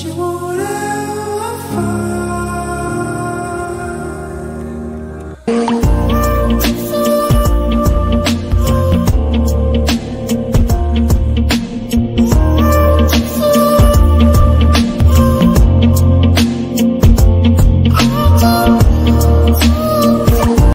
是我